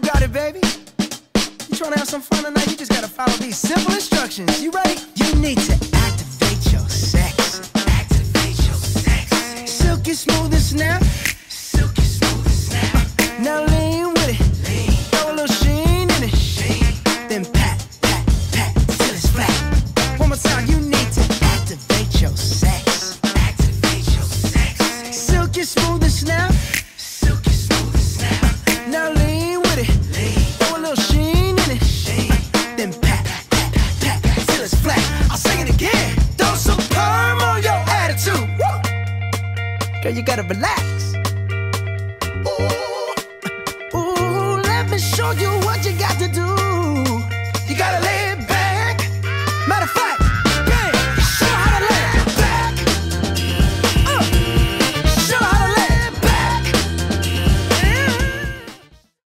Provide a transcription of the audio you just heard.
got it, baby. You trying to have some fun tonight? You just gotta follow these simple instructions. You ready? You need to activate your sex. Activate your sex. Silky smooth and snap. Silky smooth and snap. Now lean with it. Lean. Throw a little sheen in it. Sheen. Then pat, pat, pat till it's flat. One more time. You need to activate your sex. Activate your sex. Silky smooth and snap. Girl, you gotta relax. Ooh, ooh, let me show you what you got to do.